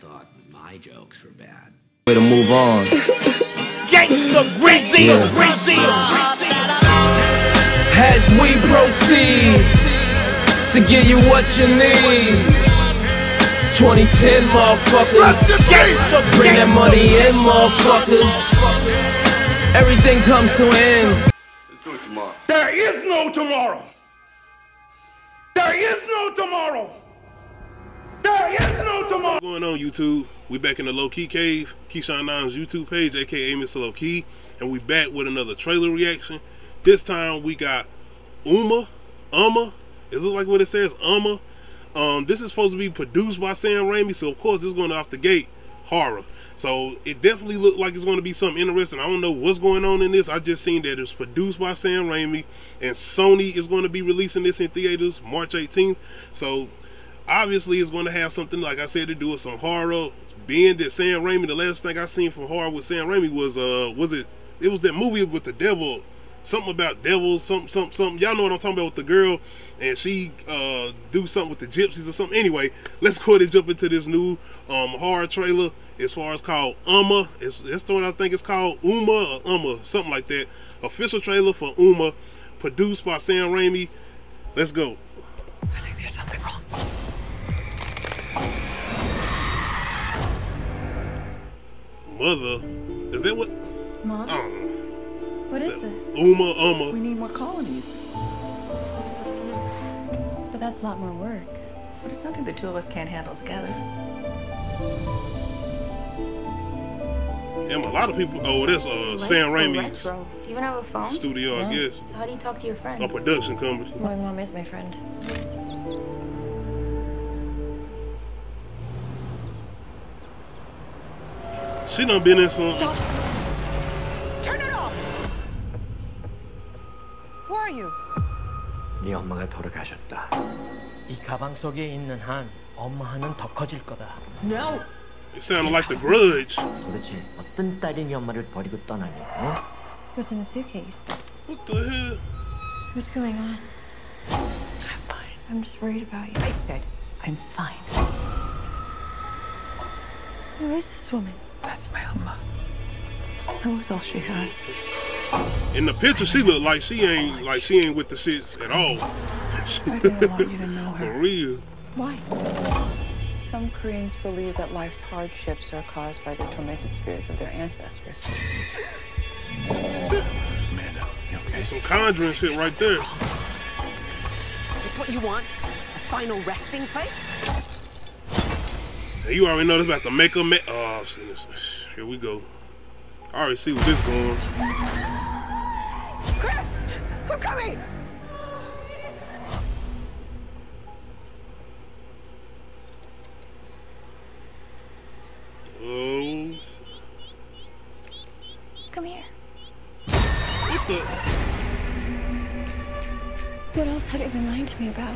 thought my jokes were bad. Way to move on. Gangsta Greasy, Yeah. Greasy. As we proceed to give you what you need. 2010 motherfuckers. Bring that money in, motherfuckers. Everything comes to an end. There is no tomorrow. There is no tomorrow. No tomorrow. What's going on YouTube? We back in the LowKey Cave, Keyshawn Nine's YouTube page, aka Mr. Low Key, and we back with another trailer reaction. This time we got Uma, Uma. Is it like what it says, Uma? Um, this is supposed to be produced by Sam Raimi, so of course it's going off the gate horror. So it definitely looked like it's going to be something interesting. I don't know what's going on in this. I just seen that it's produced by Sam Raimi, and Sony is going to be releasing this in theaters March 18th. So obviously it's going to have something like I said to do with some horror. Being that Sam Raimi, the last thing I seen from horror with Sam Raimi was uh was it it was that movie with the devil, something about devils, something something something. Y'all know what I'm talking about with the girl, and she uh do something with the gypsies or something. Anyway, let's go ahead and jump into this new um horror trailer. As far as called Uma, it's that's the one I think it's called Uma or Uma, something like that. Official trailer for Umma, produced by Sam Raimi. Let's go. I think there's something wrong. Mother, is that what? Mom, I don't know. what is this? Umma, Umma. We need more colonies. But that's a lot more work. But it's nothing the two of us can't handle together. Damn, a lot of people. Oh, that's uh, Sam Raimi's Retro. Do you even have a phone? studio, I guess, So how do you talk to your friends? a production company. My mom is my friend. She done been in some. Turn it off! Who are you? 네 엄마가 돌아가셨다. 이 가방 속에 있는 한 엄마 한은 더 커질 거다. No! It sounded like The Grudge. 도대체 어떤 딸이 네 엄마를 버리고 떠나니? 어? What's in the suitcase? What the hell? What's going on? I'm fine. I'm just worried about you. I said I'm fine. Who is this woman? That's my Umma. That was all she had. In the picture, she look like she ain't like she ain't with the shits at all. I really want you to know For her. real. Why? Some Koreans believe that life's hardships are caused by the tormented spirits of their ancestors. Amanda, you okay? Some conjuring shit right there. Is this what you want? A final resting place? And you already know this about the make a make. Oh, shit, this- here we go. I already see where this going. Chris! I'm coming! Oh, Come here. what the? What else had you been lying to me about?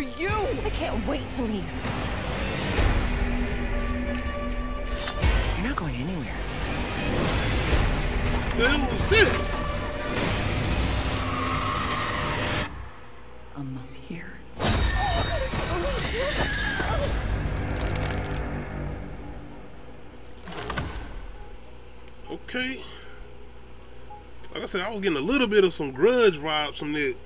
For you! I can't wait to leave. You're not going anywhere. The hell was here. Okay. Like I said, I was getting a little bit of some grudge vibes from that.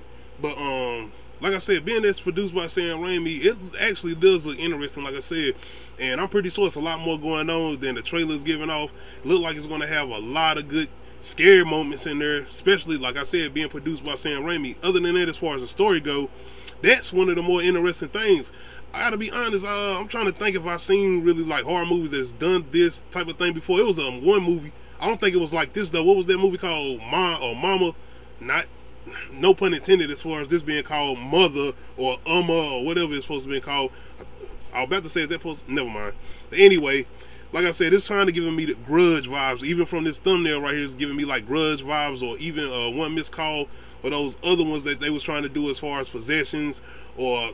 But um like I said, being that's produced by Sam Raimi, it actually does look interesting, like I said. And I'm pretty sure it's a lot more going on than the trailer's giving off. Look like it's gonna have a lot of good scary moments in there, especially like I said, being produced by Sam Raimi. Other than that, as far as the story go, that's one of the more interesting things. I gotta be honest, uh, I'm trying to think if I've seen really like horror movies that's done this type of thing before. It was um, one movie. I don't think it was like this though. What was that movie called? Ma or Mama? Not, no pun intended. As far as this being called Mother or Umma or whatever it's supposed to be called. I was about to say is that supposed? Never mind. But anyway, like I said, it's trying to giving me the grudge vibes. Even from this thumbnail right here, it's giving me like grudge vibes, or even uh, one missed call, or those other ones that they was trying to do as far as possessions or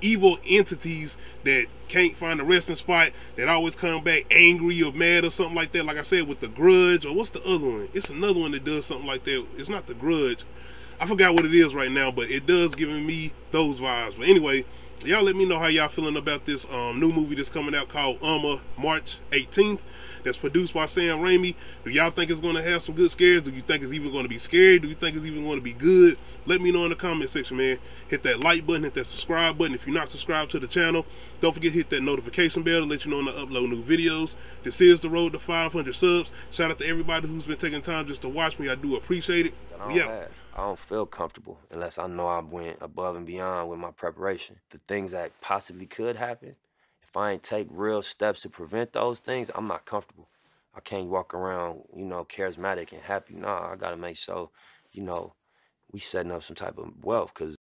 evil entities that can't find a resting spot that always come back angry or mad or something like that. Like I said, with the grudge, or what's the other one? It's another one that does something like that. It's not the grudge. I forgot what it is right now, but it does giving me those vibes. But anyway, y'all let me know how y'all feeling about this um, new movie that's coming out called Umma March 18th. That's produced by Sam Raimi. Do y'all think it's going to have some good scares? Do you think it's even going to be scary? Do you think it's even going to be good? Let me know in the comment section, man. Hit that like button, hit that subscribe button. If you're not subscribed to the channel, don't forget to hit that notification bell to let you know when I upload new videos. This is the road to 500 subs. Shout out to everybody who's been taking time just to watch me. I do appreciate it. Yeah. I don't feel comfortable unless I know I went above and beyond with my preparation. The things that possibly could happen, if I ain't take real steps to prevent those things, I'm not comfortable. I can't walk around, you know, charismatic and happy. Nah, I gotta make sure, you know, we setting up some type of wealth because